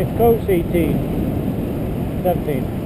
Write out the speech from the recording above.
Nice coast, 18. 17.